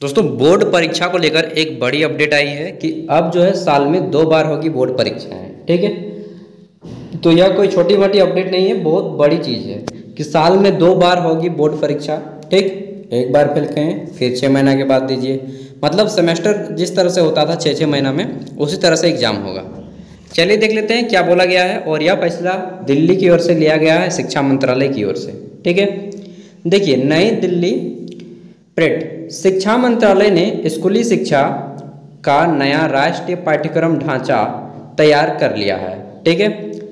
दोस्तों, बोर्ड परीक्षा को लेकर एक बड़ी अपडेट आई है कि अब जो है साल में दो बार होगी बोर्ड परीक्षाएँ ठीक है? तो यह कोई छोटी मोटी अपडेट नहीं है, बहुत बड़ी चीज़ है कि साल में दो बार होगी बोर्ड परीक्षा, ठीक? एक बार फिर कहें, फिर छः महीना के बाद दीजिए। मतलब सेमेस्टर जिस तरह से होता था छः छः महीना में, उसी तरह से एग्ज़ाम होगा। चलिए देख लेते हैं क्या बोला गया है, और यह फैसला दिल्ली की ओर से लिया गया है, शिक्षा मंत्रालय की ओर से, ठीक है? देखिए, नई दिल्ली, प्रेट शिक्षा मंत्रालय ने स्कूली शिक्षा का नया राष्ट्रीय पाठ्यक्रम ढांचा तैयार कर लिया है। ठीक है?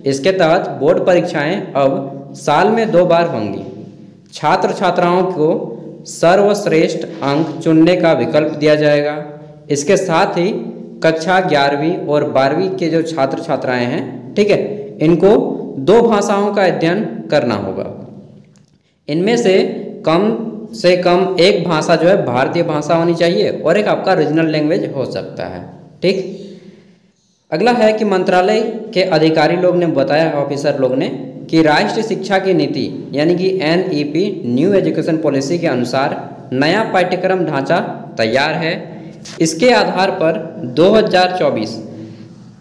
इसके तहत बोर्ड परीक्षाएँ अब साल में दो बार होंगी। छात्र छात्राओं को सर्वश्रेष्ठ अंक चुनने का विकल्प दिया जाएगा। इसके साथ ही कक्षा ग्यारहवीं और बारहवीं के जो छात्र छात्राएँ हैं, ठीक है, इनको दो भाषाओं का अध्ययन करना होगा। इनमें से कम से कम एक भाषा जो है भारतीय भाषा होनी चाहिए और एक आपका रीजनल लैंग्वेज हो सकता है। ठीक? अगला है कि मंत्रालय के अधिकारी लोग ने बताया ऑफिसर लोग ने, कि राष्ट्रीय शिक्षा की नीति, यानी कि एन न्यू एजुकेशन पॉलिसी के अनुसार नया पाठ्यक्रम ढांचा तैयार है। इसके आधार पर 2024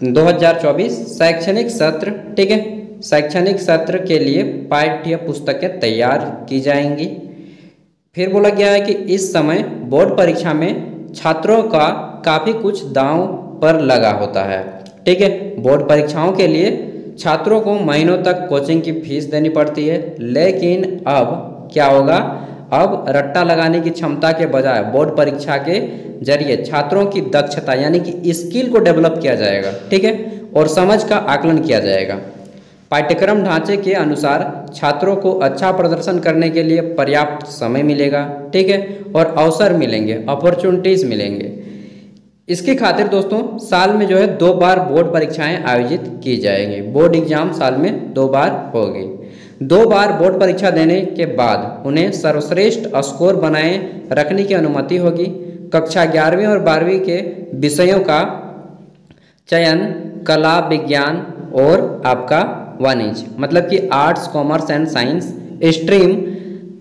2024 शैक्षणिक सत्र, ठीक है? शैक्षणिक सत्र के लिए पाठ्य पुस्तकें तैयार की जाएँगी। फिर बोला गया है कि इस समय बोर्ड परीक्षा में छात्रों का काफ़ी कुछ दांव पर लगा होता है। ठीक है, बोर्ड परीक्षाओं के लिए छात्रों को महीनों तक कोचिंग की फ़ीस देनी पड़ती है, लेकिन अब क्या होगा? अब रट्टा लगाने की क्षमता के बजाय बोर्ड परीक्षा के ज़रिए छात्रों की दक्षता, यानी कि स्किल को डेवलप किया जाएगा। ठीक है, और समझ का आकलन किया जाएगा। पाठ्यक्रम ढांचे के अनुसार छात्रों को अच्छा प्रदर्शन करने के लिए पर्याप्त समय मिलेगा, ठीक है? और अवसर मिलेंगे अपॉर्चुनिटीज़ मिलेंगे। इसकी खातिर दोस्तों, साल में जो है दो बार बोर्ड परीक्षाएँ आयोजित की जाएँगी। बोर्ड एग्ज़ाम साल में दो बार होगी। दो बार बोर्ड परीक्षा देने के बाद उन्हें सर्वश्रेष्ठ स्कोर बनाए रखने की अनुमति होगी। कक्षा ग्यारहवीं और बारहवीं के विषयों का चयन कला, विज्ञान और आपका वाणिज्य मतलब कि arts commerce and science stream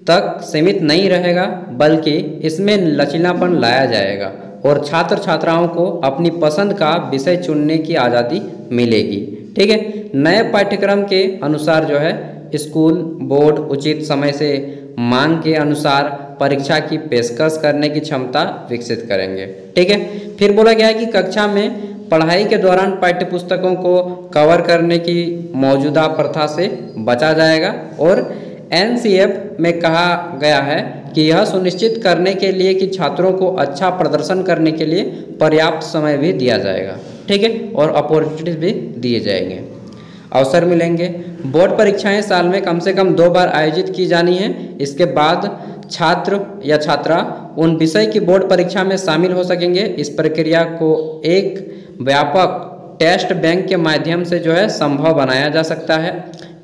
तक सीमित नहीं रहेगा, बल्कि इसमें लचीलापन लाया जाएगा और छात्र छात्राओं को अपनी पसंद का विषय चुनने की आज़ादी मिलेगी। ठीक है? नए पाठ्यक्रम के अनुसार जो है, स्कूल, बोर्ड उचित समय से मांग के अनुसार परीक्षा की पेशकश करने की क्षमता विकसित करेंगे। ठीक है? फिर बोला गया है कि कक्षा में पढ़ाई के दौरान पाठ्यपुस्तकों को कवर करने की मौजूदा प्रथा से बचा जाएगा। और एनसीएफ में कहा गया है कि यह सुनिश्चित करने के लिए कि छात्रों को अच्छा प्रदर्शन करने के लिए पर्याप्त समय भी दिया जाएगा। ठीक है? और अपॉर्चुनिटीज़ भी दिए जाएँगे। अवसर मिलेंगे। बोर्ड परीक्षाएँ साल में कम से कम दो बार आयोजित की जानी है। इसके बाद छात्र या छात्रा उन विषय की बोर्ड परीक्षा में शामिल हो सकेंगे। इस प्रक्रिया को एक व्यापक टेस्ट बैंक के माध्यम से जो है संभव बनाया जा सकता है।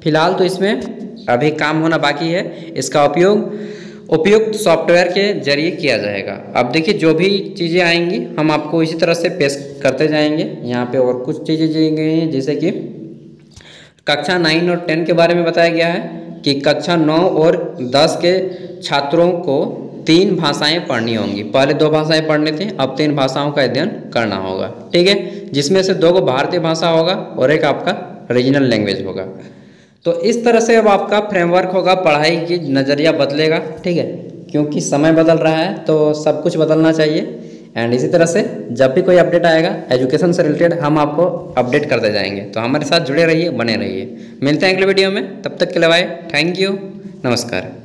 फ़िलहाल तो इसमें अभी काम होना बाकी है। इसका उपयोग उपयुक्त सॉफ्टवेयर के ज़रिए किया जाएगा। अब देखिए, जो भी चीज़ें आएँगी, हम आपको इसी तरह से पेश करते जाएँगे। यहाँ पे और कुछ चीज़ें दी गई हैं, जैसे कि कक्षा नाइन और टेन के बारे में बताया गया है। कि कक्षा नौ और दस के छात्रों को तीन भाषाएँ पढ़नी होंगी। पहले दो भाषाएँ पढ़ने थे, अब तीन भाषाओं का अध्ययन करना होगा। ठीक है? जिसमें से दो को भारतीय भाषा होगा और एक आपका रीजनल लैंग्वेज होगा। तो इस तरह से अब आपका फ्रेमवर्क होगा, पढ़ाई की नज़रिया बदलेगा। ठीक है? क्योंकि समय बदल रहा है तो सब कुछ बदलना चाहिए। एंड इसी तरह से जब भी कोई अपडेट आएगा एजुकेशन से रिलेटेड हम आपको अपडेट करते जाएँगे। तो हमारे साथ जुड़े रहिए, बने रहिए। मिलते हैं अगले वीडियो में। तब तक के लिए बाय थैंक यू नमस्कार।